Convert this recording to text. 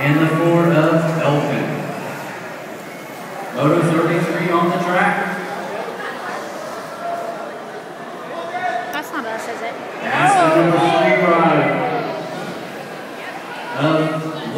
and the four of Elfin. Moto 33 on the track. That's not us, is it? That's oh. the number three ride of